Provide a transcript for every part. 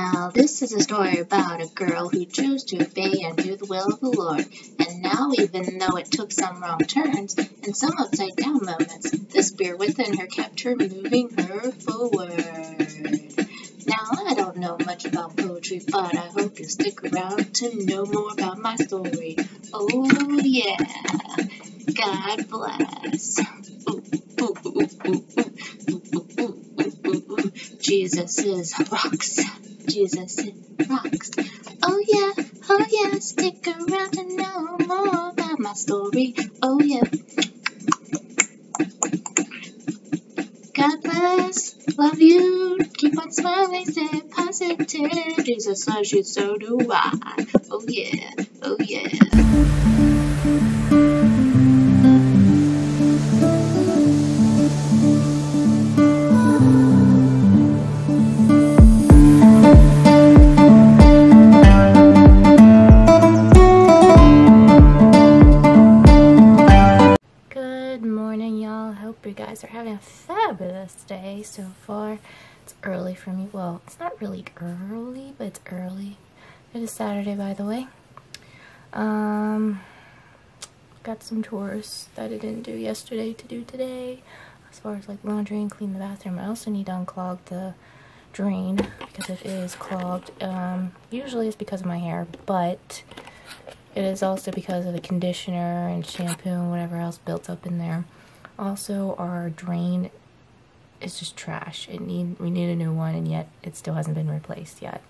Now, this is a story about a girl who chose to obey and do the will of the Lord. And now, even though it took some wrong turns and some upside down moments, the spirit within her kept her moving her forward. Now, I don't know much about poetry, but I hope you stick around to know more about my story. Oh, yeah. God bless. Ooh, ooh, ooh, Jesus is rocks. Jesus rocks. Oh yeah, oh yeah, stick around to know more about my story. Oh yeah. God bless, love you, keep on smiling, stay positive. Jesus loves you, so do I. Oh yeah, oh yeah. Having a fabulous day so far. It's early for me. Well, it's not really early, but it's early. It is Saturday, by the way. Um, got some chores that I didn't do yesterday to do today. As far as like laundry and clean the bathroom. I also need to unclog the drain because it is clogged. Um, usually it's because of my hair, but it is also because of the conditioner and shampoo and whatever else built up in there. Also, our drain is just trash. It need we need a new one, and yet it still hasn't been replaced yet.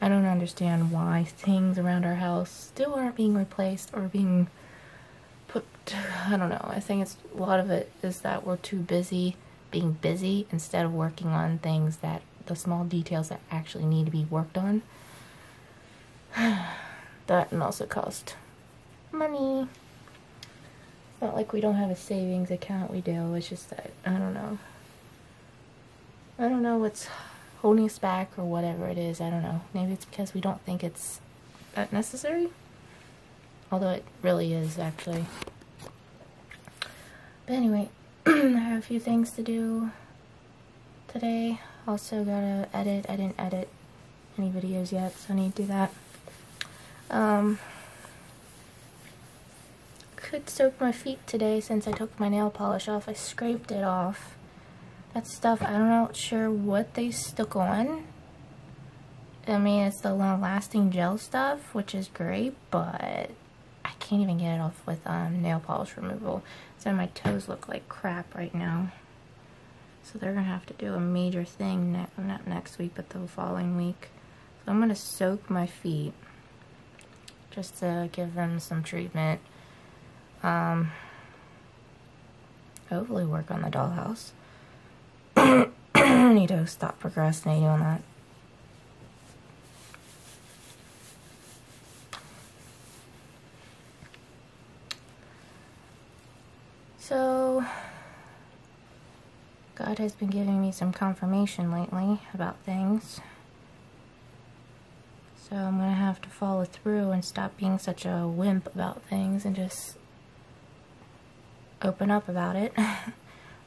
I don't understand why things around our house still aren't being replaced or being put. I don't know. I think it's a lot of it is that we're too busy being busy instead of working on things that the small details that actually need to be worked on. that and also cost money. Not like we don't have a savings account, we do. It's just that, I don't know. I don't know what's holding us back or whatever it is. I don't know. Maybe it's because we don't think it's that necessary. Although it really is, actually. But anyway, I have a few things to do today. Also gotta edit. I didn't edit any videos yet, so I need to do that. Um, could soak my feet today since I took my nail polish off. I scraped it off. That stuff, I'm not sure what they stuck on. I mean, it's the long-lasting gel stuff, which is great, but I can't even get it off with um, nail polish removal. So my toes look like crap right now. So they're going to have to do a major thing, ne not next week, but the following week. So I'm going to soak my feet just to give them some treatment. Um, hopefully work on the dollhouse. Need to stop procrastinating on that. So, God has been giving me some confirmation lately about things. So I'm going to have to follow through and stop being such a wimp about things and just open up about it.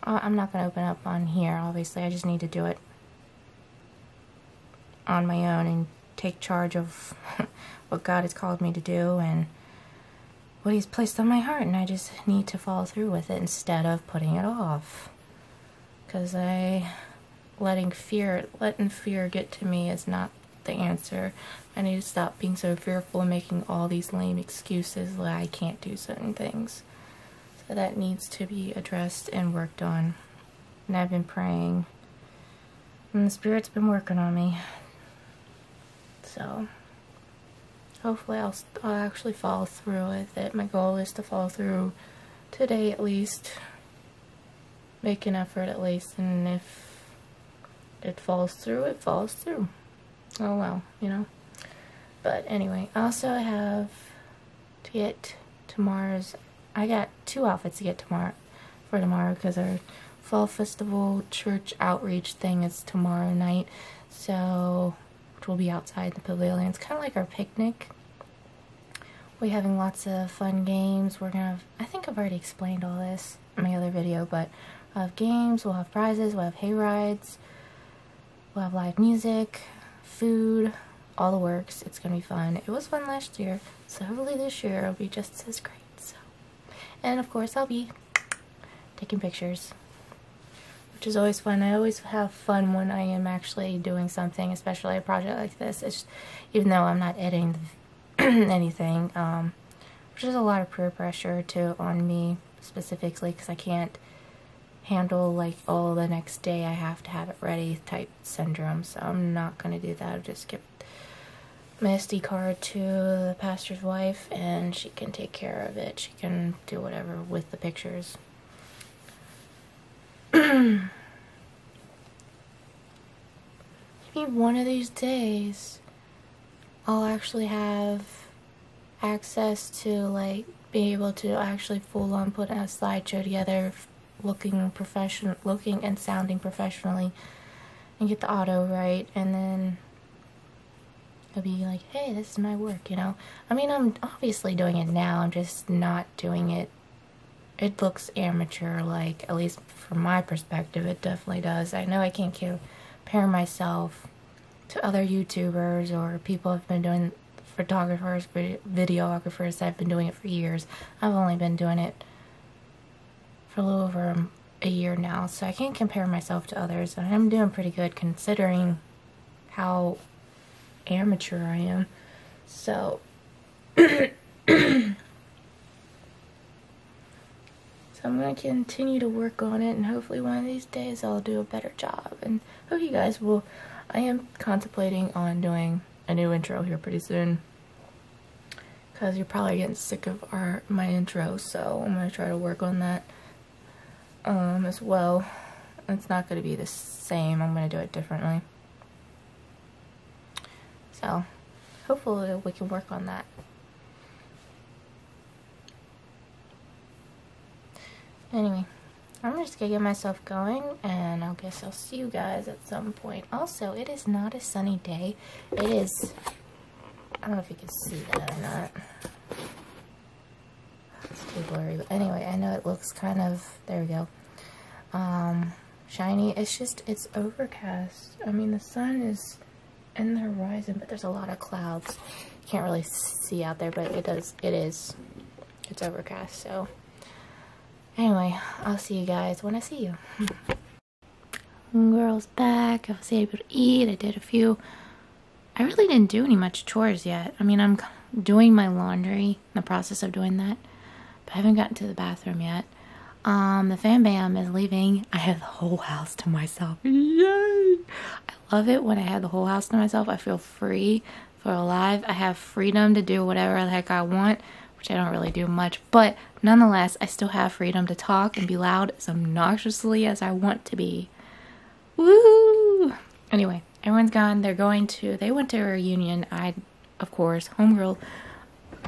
Uh, I'm not going to open up on here, obviously. I just need to do it on my own and take charge of what God has called me to do and what He's placed on my heart. And I just need to follow through with it instead of putting it off. Because I, letting fear, letting fear get to me is not the answer. I need to stop being so fearful and making all these lame excuses that I can't do certain things. That needs to be addressed and worked on. And I've been praying. And the Spirit's been working on me. So, hopefully I'll, I'll actually follow through with it. My goal is to follow through today at least. Make an effort at least. And if it falls through, it falls through oh well, you know. But anyway, also I have to get tomorrow's. I got two outfits to get tomorrow for tomorrow because our fall festival church outreach thing is tomorrow night. So, which will be outside the pavilion. It's kind of like our picnic. We're having lots of fun games. We're gonna have, I think I've already explained all this in my other video, but we'll have games, we'll have prizes, we'll have hay rides, we'll have live music, food, all the works. It's gonna be fun. It was fun last year, so hopefully this year it'll be just as great. And of course I'll be taking pictures, which is always fun. I always have fun when I am actually doing something, especially a project like this. It's even though I'm not editing anything, um, which is a lot of peer pressure too on me specifically because I can't handle like oh the next day I have to have it ready type syndrome so I'm not gonna do that I'll just give my SD card to the pastor's wife and she can take care of it. She can do whatever with the pictures. Maybe one of these days I'll actually have access to like be able to actually full on put a slideshow together looking professional, looking and sounding professionally, and get the auto right, and then it'll be like, hey, this is my work, you know. I mean, I'm obviously doing it now. I'm just not doing it. It looks amateur, like at least from my perspective, it definitely does. I know I can't compare myself to other YouTubers or people have been doing photographers, videographers that have been doing it for years. I've only been doing it for a little over a year now, so I can't compare myself to others, and I'm doing pretty good considering how amateur I am. So, so I'm going to continue to work on it, and hopefully one of these days I'll do a better job. And hope you guys will. I am contemplating on doing a new intro here pretty soon because you're probably getting sick of our my intro so I'm gonna try to work on that um, as well. It's not going to be the same. I'm going to do it differently. So, hopefully we can work on that. Anyway, I'm just gonna get myself going and I guess I'll see you guys at some point. Also, it is not a sunny day. It is, I don't know if you can see that or not It's too blurry. But anyway, I know it looks kind of, there we go, um, shiny. It's just, it's overcast. I mean, the sun is in the horizon, but there's a lot of clouds. can't really see out there, but it does, it is, it's overcast. So anyway, I'll see you guys when I see you. Girl's back. I was able to eat. I did a few. I really didn't do any much chores yet. I mean, I'm doing my laundry, in the process of doing that. But I haven't gotten to the bathroom yet. Um, the fan bam is leaving. I have the whole house to myself. Yay! I love it when I have the whole house to myself. I feel free, feel alive. I have freedom to do whatever the heck I want, which I don't really do much. But nonetheless, I still have freedom to talk and be loud as obnoxiously as I want to be. Woo! Anyway, everyone's gone. They're going to, they went to a reunion. I, of course, homegirl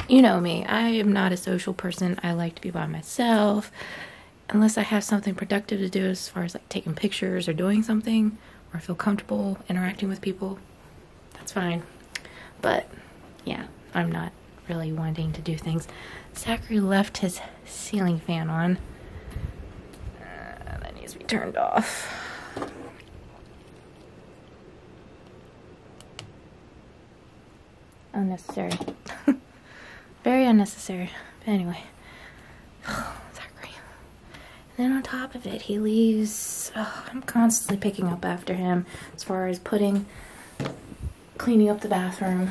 you know me, I am not a social person. I like to be by myself unless I have something productive to do as far as like taking pictures or doing something or feel comfortable interacting with people. That's fine. But yeah, I'm not really wanting to do things. Zachary left his ceiling fan on. Uh, that needs to be turned off. Unnecessary. Very unnecessary. But anyway. Then on top of it, he leaves. Oh, I'm constantly picking up after him as far as putting, cleaning up the bathroom.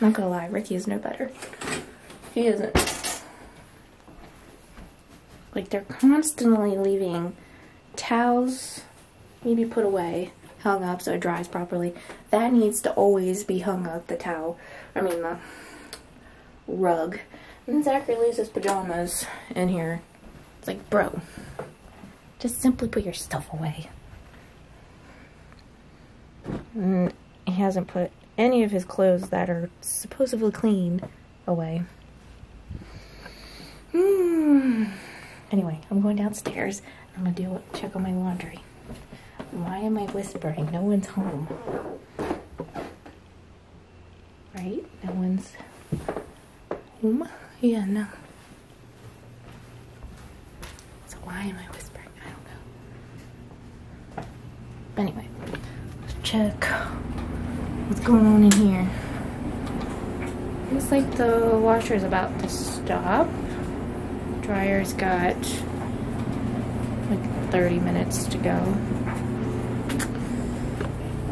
not gonna lie, Ricky is no better. He isn't. Like, they're constantly leaving towels maybe put away, hung up so it dries properly. That needs to always be hung up, the towel. I mean, the rug. And Zachary leaves his pajamas in here. It's like, bro, just simply put your stuff away. And he hasn't put any of his clothes that are supposedly clean away. Hmm. Anyway, I'm going downstairs. I'm gonna do check on my laundry. Why am I whispering? No one's home. Right? No one's home? Yeah, no. So why am I whispering? I don't know. Anyway, let's check What's going on in here? Looks like the washer is about to stop. Dryer's got like 30 minutes to go.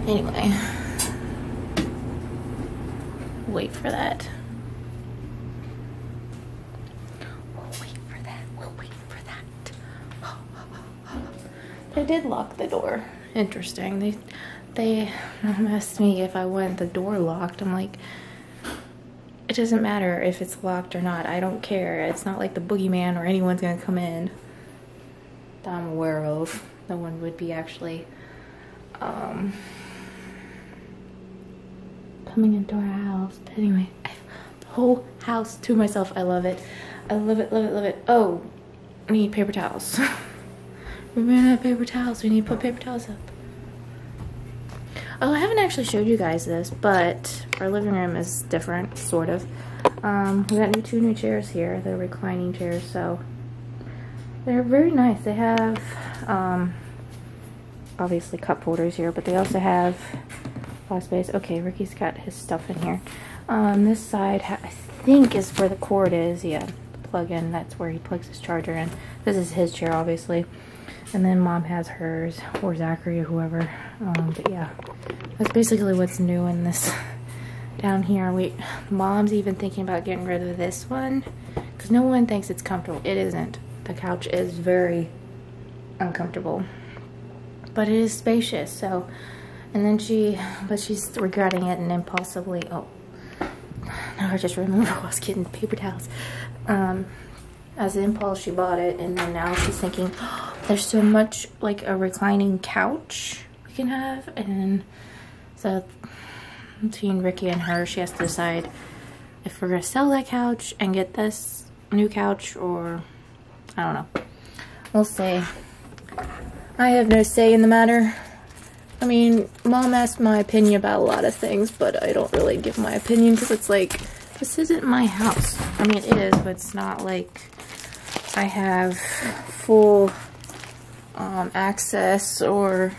Anyway, wait for that. We'll wait for that. We'll wait for that. They did lock the door. Interesting. They they asked me if I want the door locked. I'm like, it doesn't matter if it's locked or not. I don't care. It's not like the boogeyman or anyone's gonna come in that I'm aware of. No one would be actually um, coming into our house. But anyway, I have the whole house to myself. I love it. I love it, love it, love it. Oh, we need paper towels. we ran out of paper towels. We need to put paper towels up. Oh, I haven't actually showed you guys this, but our living room is different, sort of. Um, we got new two new chairs here. They're reclining chairs, so they're very nice. They have, um, obviously cup holders here, but they also have a lot space. Okay, Ricky's got his stuff in here. Um, this side, I think, is where the cord is. Yeah, plug-in. That's where he plugs his charger in. This is his chair, obviously. And then mom has hers, or Zachary, or whoever. Um, but yeah, that's basically what's new in this down here. We, mom's even thinking about getting rid of this one because no one thinks it's comfortable. It isn't. The couch is very uncomfortable, but it is spacious. So, and then she, but she's regretting it and impulsively. Oh, now I just remember I was getting paper towels. Um, as an impulse, she bought it, and then now she's thinking, oh, there's so much like a reclining couch we can have, and so between Ricky and her, she has to decide if we're gonna sell that couch and get this new couch, or I don't know. We'll see. I have no say in the matter. I mean, mom asked my opinion about a lot of things, but I don't really give my opinion because it's like, this isn't my house. I mean, it is, but it's not like I have full um, access or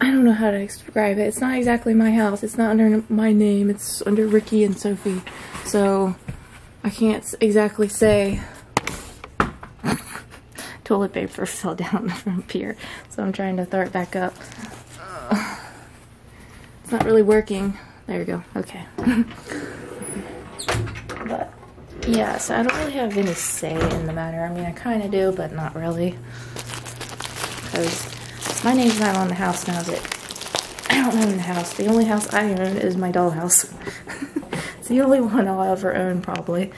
I don't know how to describe it. It's not exactly my house. It's not under my name. It's under Ricky and Sophie. So I can't exactly say toilet paper fell down from here. So I'm trying to throw it back up. It's not really working. There you go. Okay. yeah, so I don't really have any say in the matter. I mean, I kind of do, but not really. Because my name's not on the house now, it? I don't own the house. The only house I own is my dollhouse. it's the only one I'll ever own, probably.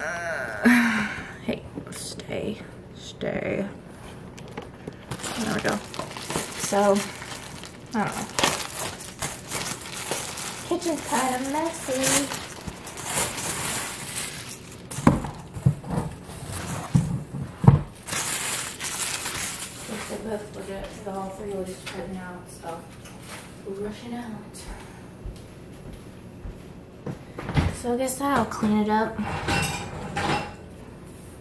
Uh, hey, stay. Stay. There we go. So, I don't know. Kitchen's kind of messy. Both legit, the all three were just printing out, so we're rushing out. So I guess I'll clean it up. Cause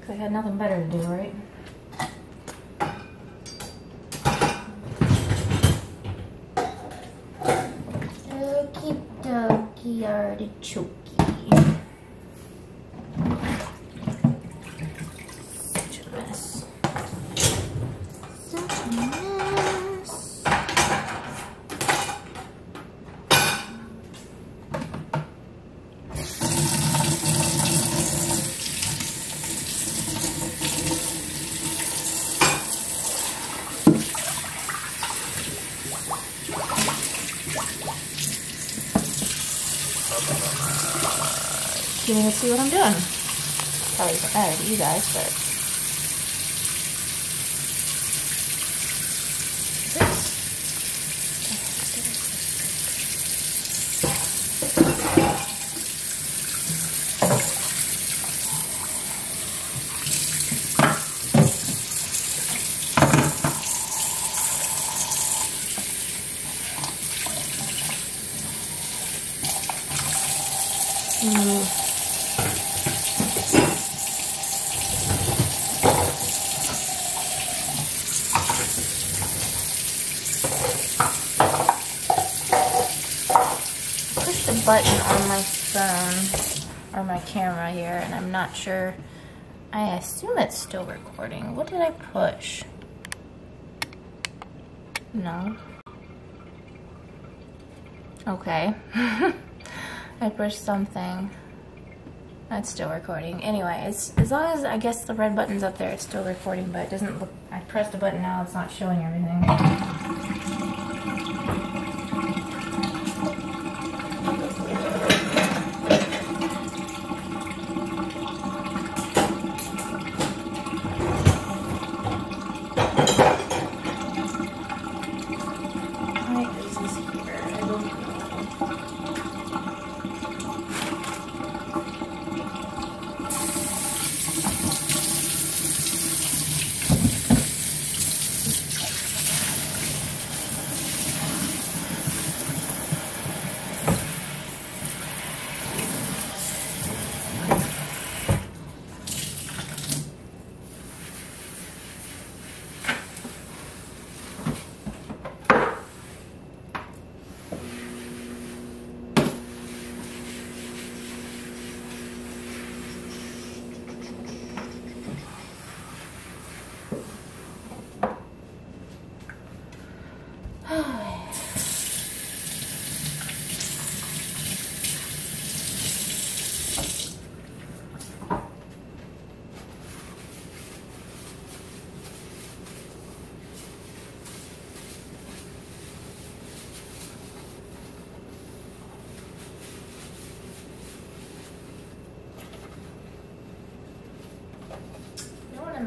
I had nothing better to do, right? Okie dokie artichoke. To see what I'm doing. Probably matter to you guys, but button on my phone or my camera here and I'm not sure. I assume it's still recording. What did I push? No. Okay. I pushed something. That's still recording. Anyway, as long as I guess the red button's up there, it's still recording, but it doesn't look, I pressed the button now, it's not showing everything.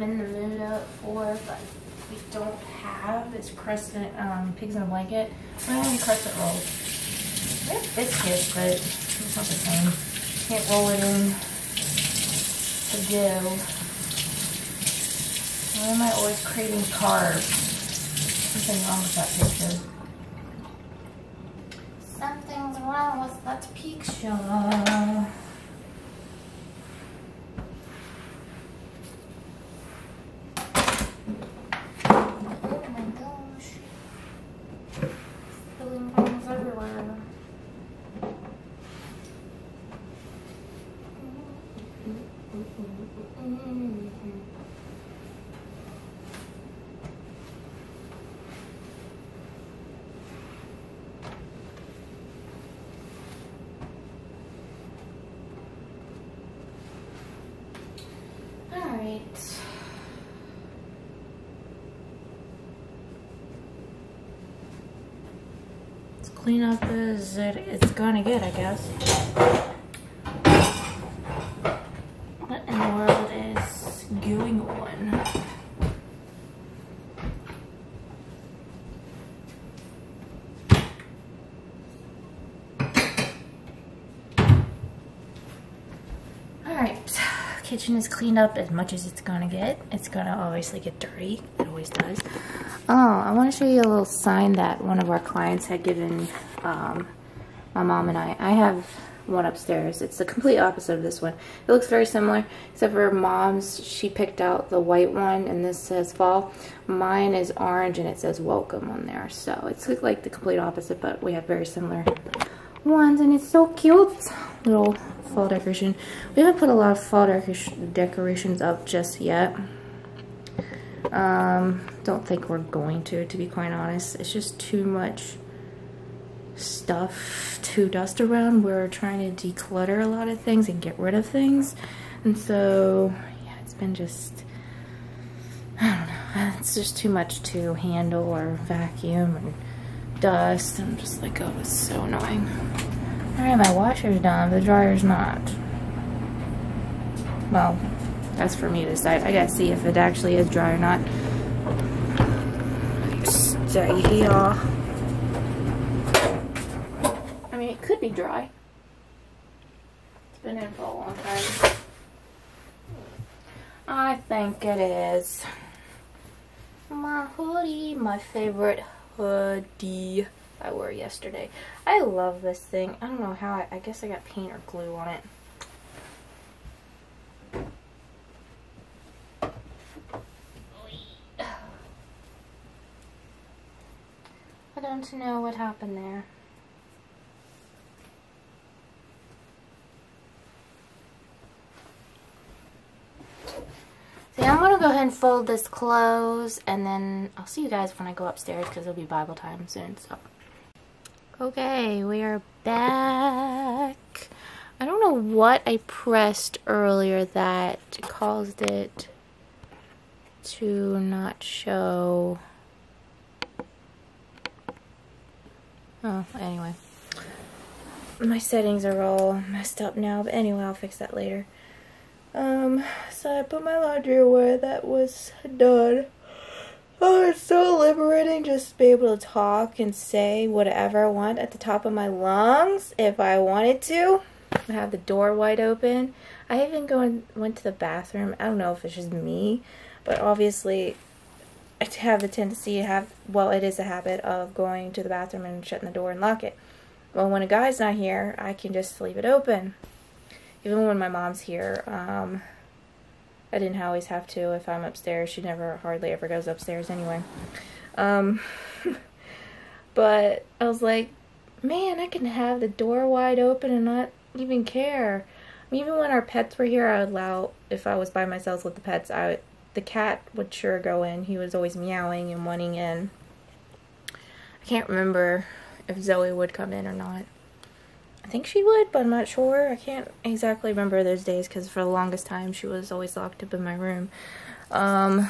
I'm in the mood for, but we don't have is crescent um, pigs in a blanket. I have crescent rolls. We have biscuits, but it's not the same. Can't roll it in to dough. Why am I always craving carbs? Something wrong with that picture. Something's wrong with that picture. Clean up as it, it's gonna get, I guess. What in the world is going on? Alright, kitchen is cleaned up as much as it's gonna get. It's gonna obviously get dirty, it always does. Oh, I want to show you a little sign that one of our clients had given um, my mom and I. I have one upstairs. It's the complete opposite of this one. It looks very similar, except for mom's, she picked out the white one, and this says fall. Mine is orange, and it says welcome on there. So it's like the complete opposite, but we have very similar ones, and it's so cute. Little fall decoration. We haven't put a lot of fall decorations up just yet. Um, don't think we're going to, to be quite honest. It's just too much stuff to dust around. We're trying to declutter a lot of things and get rid of things. And so, yeah, it's been just, I don't know, it's just too much to handle or vacuum and dust. I'm just like, oh, it's so annoying. Alright, my washer's done, the dryer's not. Well, that's for me to decide. I gotta see if it actually is dry or not. Stay here. I mean, it could be dry. It's been in for a long time. I think it is. My hoodie, my favorite hoodie I wore yesterday. I love this thing. I don't know how, I, I guess I got paint or glue on it. them to know what happened there. See, I'm going to go ahead and fold this close, and then I'll see you guys when I go upstairs, because it'll be Bible time soon, so. Okay, we are back. I don't know what I pressed earlier that caused it to not show Oh, anyway. My settings are all messed up now, but anyway, I'll fix that later. Um, so I put my laundry away. That was done. Oh, it's so liberating just to be able to talk and say whatever I want at the top of my lungs if I wanted to. I have the door wide open. I even go and went to the bathroom. I don't know if it's just me, but obviously I have the tendency to have, well, it is a habit of going to the bathroom and shutting the door and lock it. Well, when a guy's not here, I can just leave it open. Even when my mom's here, um, I didn't always have to if I'm upstairs. She never hardly ever goes upstairs anyway. Um, but I was like, man, I can have the door wide open and not even care. even when our pets were here, I would allow, if I was by myself with the pets, I would, the cat would sure go in. He was always meowing and wanting in. I can't remember if Zoe would come in or not. I think she would, but I'm not sure. I can't exactly remember those days because for the longest time she was always locked up in my room. Um,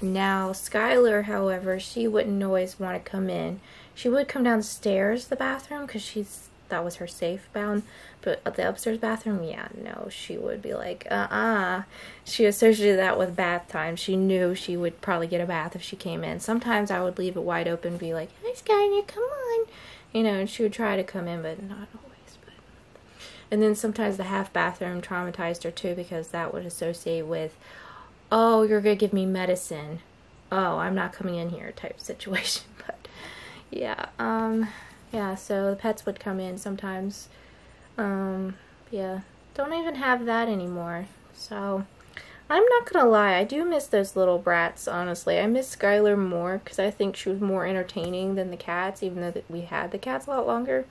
now, Skylar, however, she wouldn't always want to come in. She would come downstairs, the bathroom, because she's that was her safe bound. But at the upstairs bathroom, yeah, no, she would be like, uh uh She associated that with bath time. She knew she would probably get a bath if she came in. Sometimes I would leave it wide open, be like, "Hi, Skylar, come on," you know, and she would try to come in, but not always. But and then sometimes the half bathroom traumatized her too because that would associate with, "Oh, you're gonna give me medicine." Oh, I'm not coming in here type situation. But yeah, um, yeah, so the pets would come in sometimes. Um, yeah, don't even have that anymore. So, I'm not gonna lie, I do miss those little brats, honestly. I miss Skylar more because I think she was more entertaining than the cats, even though we had the cats a lot longer.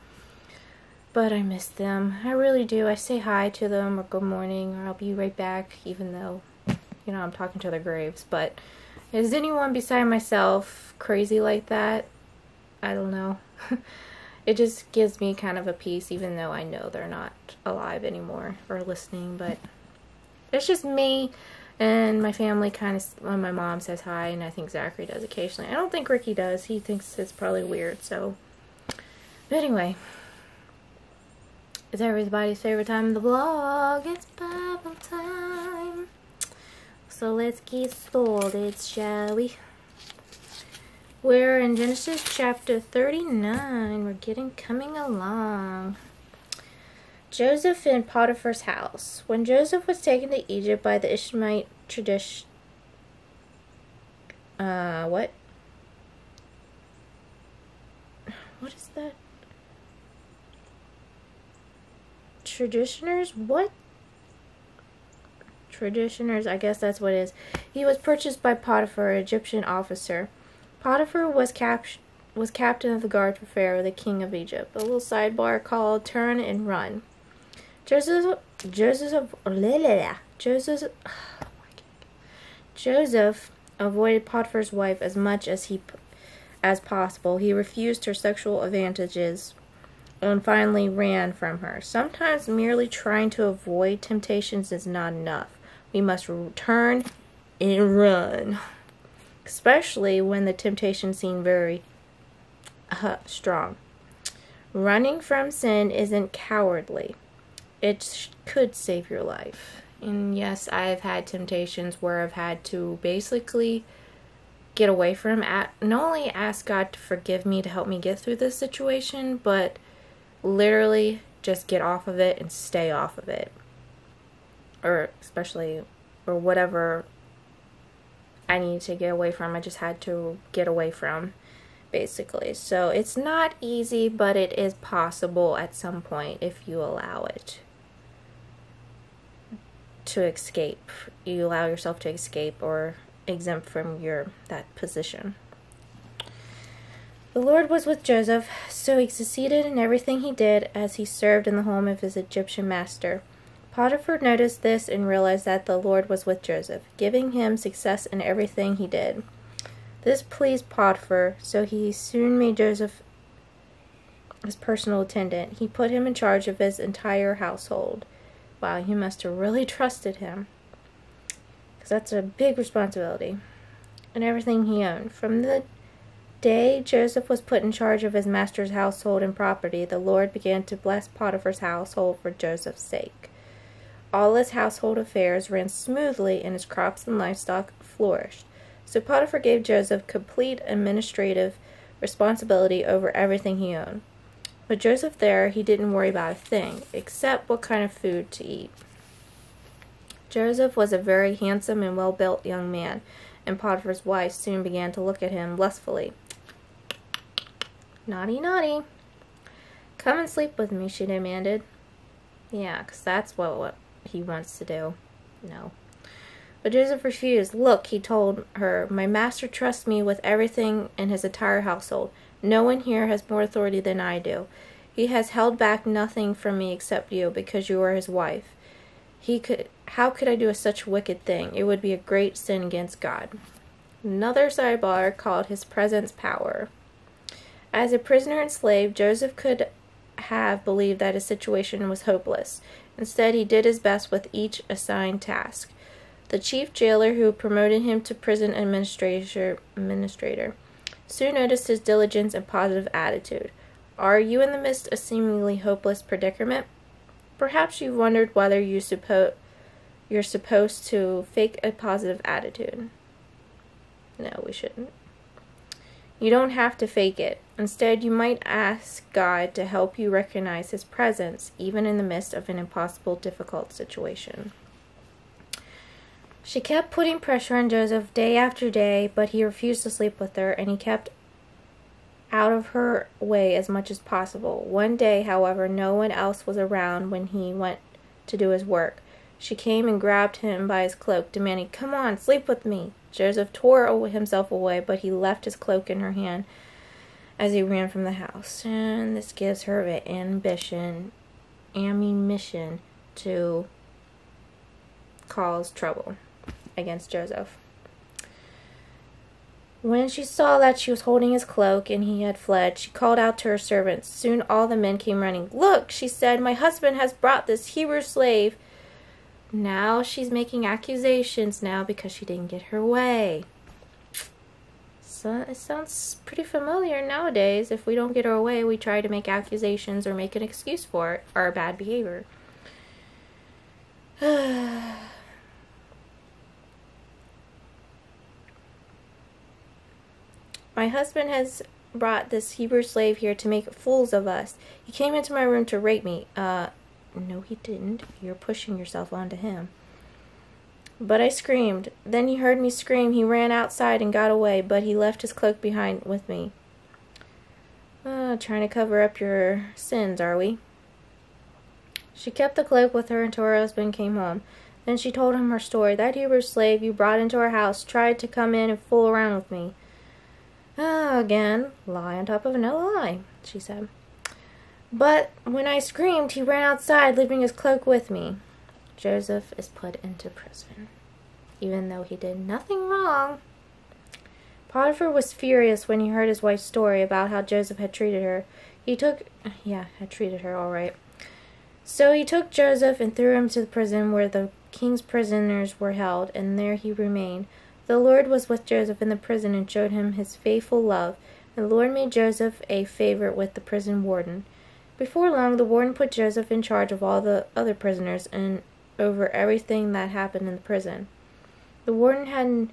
But I miss them. I really do. I say hi to them or good morning or I'll be right back, even though, you know, I'm talking to their graves. But is anyone beside myself crazy like that? I don't know. it just gives me kind of a peace, even though I know they're not alive anymore or listening. But it's just me and my family kind of. When my mom says hi, and I think Zachary does occasionally. I don't think Ricky does. He thinks it's probably weird. So, but anyway. It's everybody's favorite time in the vlog. It's Bible time. So let's get started, shall we? We're in Genesis chapter 39. We're getting coming along. Joseph in Potiphar's house. When Joseph was taken to Egypt by the Ishmaelite tradition. Uh, what? What is that? Traditioners? What? Traditioners, I guess that's what it is. He was purchased by Potiphar, an Egyptian officer. Potiphar was cap- was captain of the guard for Pharaoh, the king of Egypt. A little sidebar called "Turn and Run." Joseph, Joseph, Joseph, oh Joseph avoided Potiphar's wife as much as he as possible. He refused her sexual advantages and finally ran from her. Sometimes merely trying to avoid temptations is not enough. We must turn and run especially when the temptation seemed very uh, strong. Running from sin isn't cowardly, it sh- could save your life. And yes, I've had temptations where I've had to basically get away from at not only ask God to forgive me to help me get through this situation, but literally just get off of it and stay off of it. Or especially or whatever I needed to get away from. I just had to get away from, basically. So it's not easy, but it is possible at some point if you allow it to escape. You allow yourself to escape or exempt from your that position. The Lord was with Joseph, so he succeeded in everything he did as he served in the home of his Egyptian master. Potiphar noticed this and realized that the Lord was with Joseph, giving him success in everything he did. This pleased Potiphar, so he soon made Joseph his personal attendant. He put him in charge of his entire household. Wow, he must have really trusted him. Because that's a big responsibility. And everything he owned. From the day Joseph was put in charge of his master's household and property, the Lord began to bless Potiphar's household for Joseph's sake. All his household affairs ran smoothly, and his crops and livestock flourished. So Potiphar gave Joseph complete administrative responsibility over everything he owned. With Joseph there, he didn't worry about a thing, except what kind of food to eat. Joseph was a very handsome and well built young man, and Potiphar's wife soon began to look at him lustfully. Naughty, naughty. Come and sleep with me, she demanded. Yeah, 'cause that's what, what he wants to do. No. But Joseph refused. Look, he told her, my master trusts me with everything in his entire household. No one here has more authority than I do. He has held back nothing from me except you, because you are his wife. He could how could I do a such wicked thing? It would be a great sin against God. Another sidebar called his presence power. As a prisoner and slave, Joseph could have believed that his situation was hopeless. Instead, he did his best with each assigned task. The chief jailer who promoted him to prison administrator, administrator soon noticed his diligence and positive attitude. Are you in the midst of a seemingly hopeless predicament? Perhaps you've wondered whether you suppo- you're supposed to fake a positive attitude. No, we shouldn't. You don't have to fake it. Instead, you might ask God to help you recognize His presence even in the midst of an impossible, difficult situation. She kept putting pressure on Joseph day after day, but he refused to sleep with her, and he kept out of her way as much as possible. One day, however, no one else was around when he went to do his work. She came and grabbed him by his cloak, demanding, Come on, sleep with me. Joseph tore himself away, but he left his cloak in her hand as he ran from the house. And this gives her an ambition, ammunition to cause trouble against Joseph. When she saw that she was holding his cloak and he had fled, she called out to her servants. Soon all the men came running. Look, she said, my husband has brought this Hebrew slave now she's making accusations now because she didn't get her way. So it sounds pretty familiar nowadays. If we don't get our way, we try to make accusations or make an excuse for it, our bad behavior. My husband has brought this Hebrew slave here to make fools of us. He came into my room to rape me. Uh, no, he didn't. You're pushing yourself onto him. But I screamed. Then he heard me scream. He ran outside and got away, but he left his cloak behind with me. Uh, trying to cover up your sins, are we? She kept the cloak with her until her husband came home. Then she told him her story. That Hebrew slave you brought into our house tried to come in and fool around with me. Ah, again, lie on top of another lie, she said. But when I screamed, he ran outside, leaving his cloak with me. Joseph is put into prison, even though he did nothing wrong. Potiphar was furious when he heard his wife's story about how Joseph had treated her. He took, yeah, had treated her all right. So he took Joseph and threw him to the prison where the king's prisoners were held, and there he remained. The Lord was with Joseph in the prison and showed him his faithful love. The Lord made Joseph a favorite with the prison warden. Before long, the warden put Joseph in charge of all the other prisoners and over everything that happened in the prison. The warden had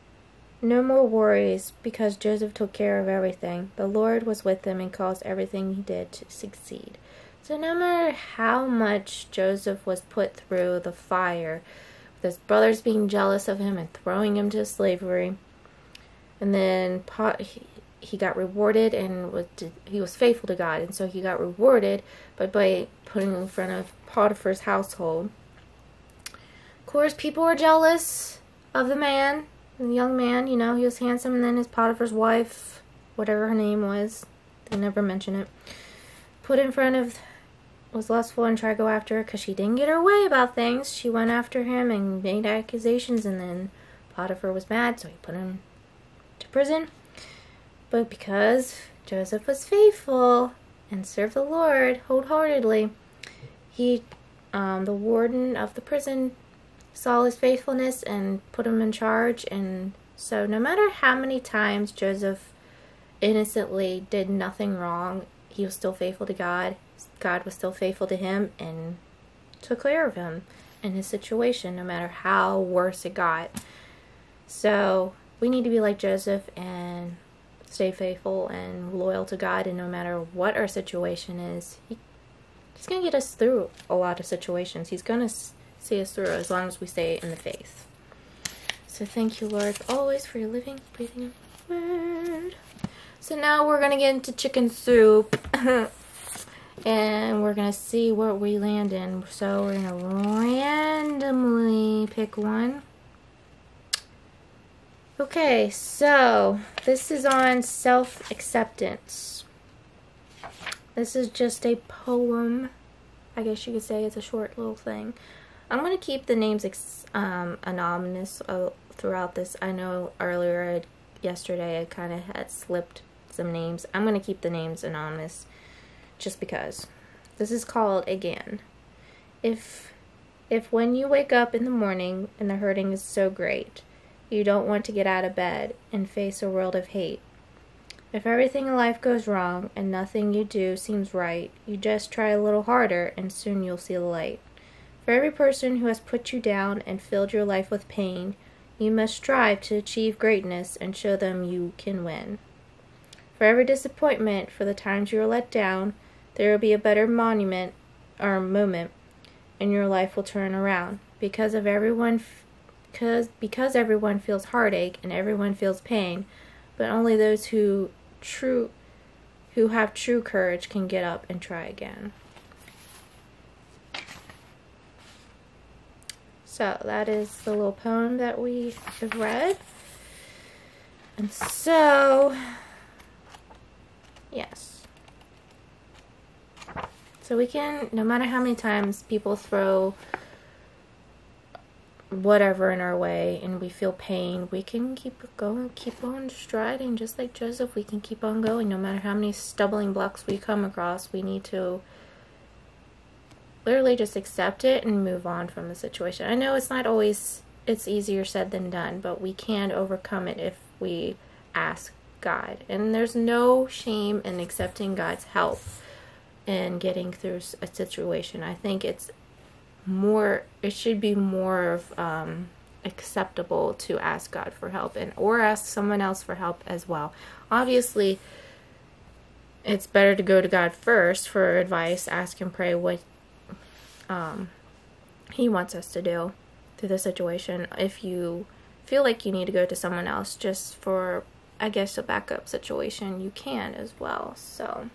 no more worries because Joseph took care of everything. The Lord was with him and caused everything he did to succeed. So, no matter how much Joseph was put through the fire, with his brothers being jealous of him and throwing him to slavery, and then he got rewarded and was he was faithful to God, and so he got rewarded but by putting in front of Potiphar's household. Of course, people were jealous of the man, the young man. You know, he was handsome, and then his Potiphar's wife, whatever her name was, they never mention it, put in front of was lustful and tried to go after her because she didn't get her way about things. She went after him and made accusations, and then Potiphar was mad, so he put him to prison. But because Joseph was faithful and served the Lord wholeheartedly, he, um, the warden of the prison, saw his faithfulness and put him in charge. And so, no matter how many times Joseph innocently did nothing wrong, he was still faithful to God. God was still faithful to him and took care of him in his situation, no matter how worse it got. So, we need to be like Joseph and stay faithful and loyal to God, and no matter what our situation is, he, He's going to get us through a lot of situations. He's going to see us through as long as we stay in the faith. So thank you, Lord, always for your living, breathing word. So now we're going to get into chicken soup. and we're going to see where we land in. So we're going to randomly pick one. Okay, so this is on self-acceptance. This is just a poem. I guess you could say it's a short little thing. I'm going to keep the names um, anonymous uh, throughout this. I know earlier, yesterday, I kind of had slipped some names. I'm going to keep the names anonymous just because. This is called Again. If, if when you wake up in the morning and the hurting is so great, you don't want to get out of bed and face a world of hate. If everything in life goes wrong and nothing you do seems right, you just try a little harder and soon you'll see the light. For every person who has put you down and filled your life with pain, you must strive to achieve greatness and show them you can win. For every disappointment, for the times you are let down, there will be a better monument or moment, and your life will turn around. Because of everyone because because everyone feels heartache and everyone feels pain, but only those who true who have true courage can get up and try again. So that is the little poem that we have read. And so, yes. So we can, no matter how many times people throw whatever in our way and we feel pain, we can keep going, keep on striding. Just like Joseph, we can keep on going no matter how many stumbling blocks we come across. We need to literally just accept it and move on from the situation. I know it's not always, it's easier said than done, but we can overcome it if we ask God. And there's no shame in accepting God's help in getting through a situation. I think it's more it should be more of um, acceptable to ask God for help and or ask someone else for help as well. Obviously, it's better to go to God first for advice, ask and pray what um, He wants us to do through the situation. If you feel like you need to go to someone else just for, I guess, a backup situation, you can as well. So,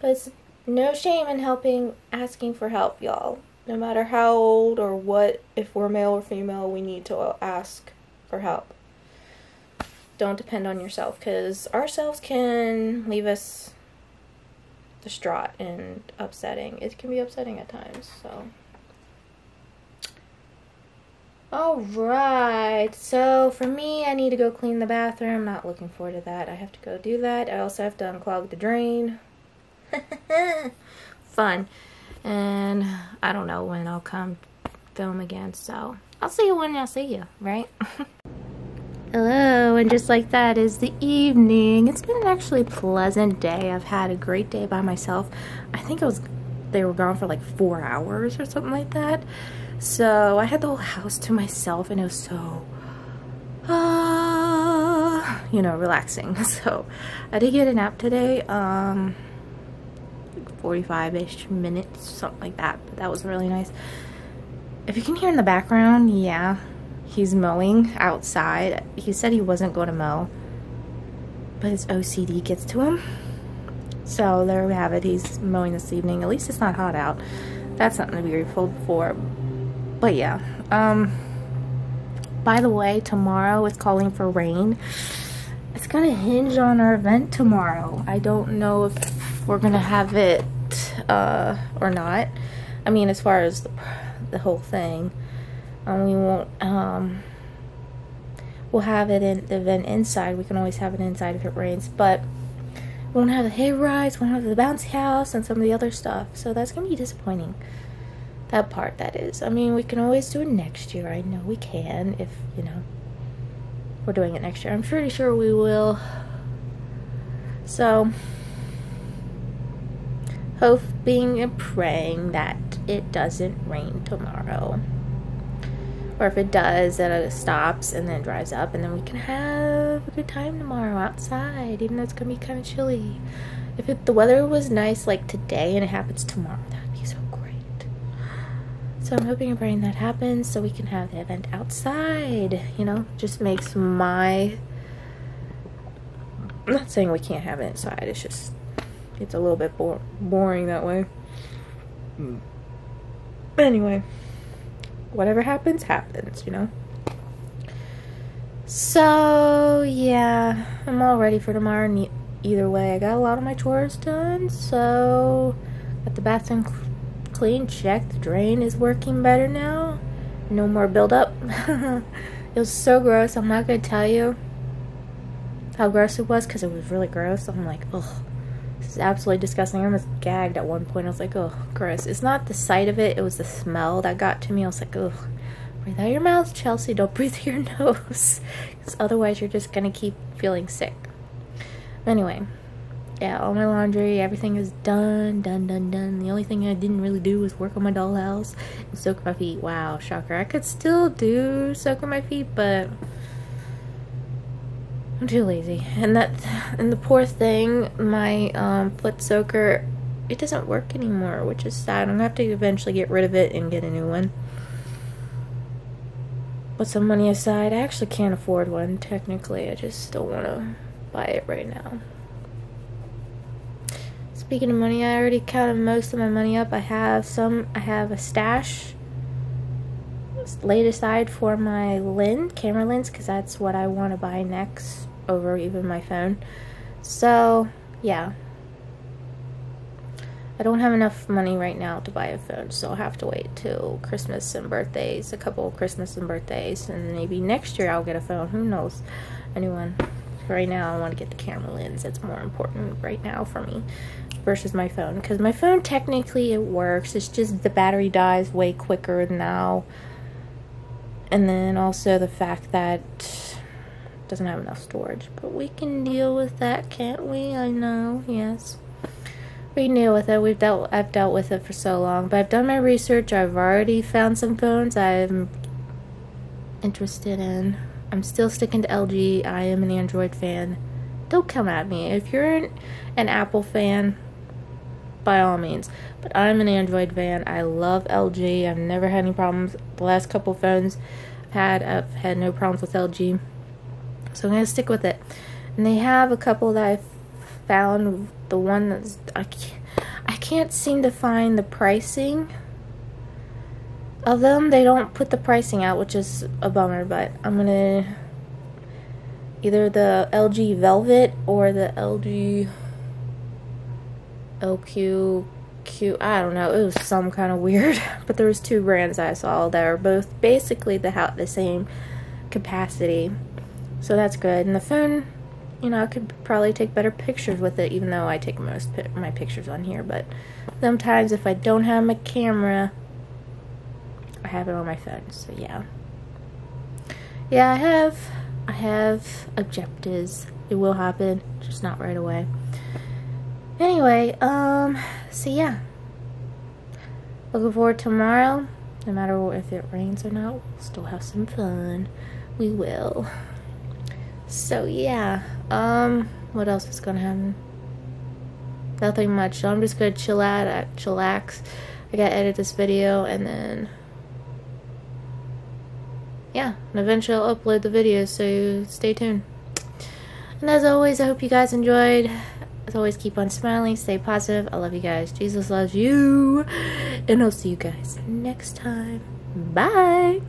but it's no shame in helping, asking for help, y'all no matter how old or what, if we're male or female, we need to ask for help. Don't depend on yourself because ourselves can leave us distraught and upsetting. It can be upsetting at times, so. Alright, so for me, I need to go clean the bathroom. Not looking forward to that. I have to go do that. I also have to unclog the drain. Fun and I don't know when I'll come film again. So I'll see you when I see you, right? Hello, and just like that is the evening. It's been an actually pleasant day. I've had a great day by myself. I think it was they were gone for like four hours or something like that. So I had the whole house to myself, and it was so, uh, you know, relaxing. So I did get a nap today. Um, 45-ish minutes, something like that. But that was really nice. If you can hear in the background, yeah, he's mowing outside. He said he wasn't going to mow, but his OCD gets to him. So there we have it. He's mowing this evening. At least it's not hot out. That's something to be grateful for. But yeah. Um, by the way, tomorrow is calling for rain. It's going to hinge on our event tomorrow. I don't know if we're going to have it uh, or not. I mean, as far as the, the whole thing, um, we won't. Um, we'll have it in the event inside. We can always have it inside if it rains, but we won't have the hay rides. We won't have the bouncy house and some of the other stuff. So that's gonna be disappointing. That part, that is. I mean, we can always do it next year. I know we can if you know we're doing it next year. I'm pretty sure we will. So, hoping and praying that it doesn't rain tomorrow. Or if it does, then it stops and then dries up, and then we can have a good time tomorrow outside, even though it's gonna be kind of chilly. If it, the weather was nice like today and it happens tomorrow, that'd be so great. So I'm hoping and praying that happens so we can have the event outside. You know, just makes my. I'm not saying we can't have it inside. It's just it's a little bit bo- boring that way. Hmm. Anyway whatever happens, happens, you know? So, yeah, I'm all ready for tomorrow. Either way, I got a lot of my chores done, so got the bathroom clean, checked. The drain is working better now. No more buildup. it was so gross. I'm not gonna tell you how gross it was because it was really gross. I'm like, oh, is absolutely disgusting. I almost gagged at one point. I was like, oh, gross. It's not the sight of it, it was the smell that got to me. I was like, oh, breathe out your mouth, Chelsea. Don't breathe through your nose. Because otherwise, you're just going to keep feeling sick. Anyway, yeah, all my laundry, everything is done, done, done, done. The only thing I didn't really do was work on my dollhouse and soak my feet. Wow, shocker. I could still do soaking my feet, but I'm too lazy. And that, and the poor thing, my um, foot soaker, it doesn't work anymore, which is sad. I'm gonna have to eventually get rid of it and get a new one. Put some money aside. I actually can't afford one, technically. I just don't want to buy it right now. Speaking of money, I already counted most of my money up. I have some, I have a stash laid aside for my lens, camera lens, because that's what I want to buy next over even my phone. So, yeah. I don't have enough money right now to buy a phone, so I'll have to wait till Christmas and birthdays, a couple of Christmas and birthdays, and maybe next year I'll get a phone. Who knows? Anyone. Right now, I want to get the camera lens. It's more important right now for me versus my phone. Because my phone, technically, it works. It's just the battery dies way quicker now and then also the fact that doesn't have enough storage. But we can deal with that, can't we? I know, yes. We deal with it. We've dealt I've dealt with it for so long. But I've done my research. I've already found some phones I'm interested in. I'm still sticking to LG. I am an Android fan. Don't come at me. If you're an, an Apple fan, by all means. But I'm an Android fan. I love LG. I've never had any problems. The last couple phones I've had, I've had no problems with LG. So I'm going to stick with it. And they have a couple that I found. The one that's. I can't, I can't seem to find the pricing of them. They don't put the pricing out, which is a bummer, but I'm going to. Either the LG Velvet or the LG LQ Q I don't know, it was some kind of weird, but there was two brands I saw that are both basically the the same capacity. So that's good. And the phone, you know, I could probably take better pictures with it even though I take most pi- my pictures on here, but sometimes if I don't have my camera, I have it on my phone. So yeah. Yeah, I have I have objectives. It will happen, just not right away. Anyway, um, so yeah. Looking forward to tomorrow. No matter if it rains or not, we'll still have some fun. We will. So yeah. Um, what else is gonna happen? Nothing much. So I'm just gonna chill out, uh, chillax. I gotta edit this video and then yeah, and eventually I'll upload the video, so stay tuned. And as always, I hope you guys enjoyed. As always, keep on smiling, stay positive. I love you guys. Jesus loves you. And I'll see you guys next time. Bye.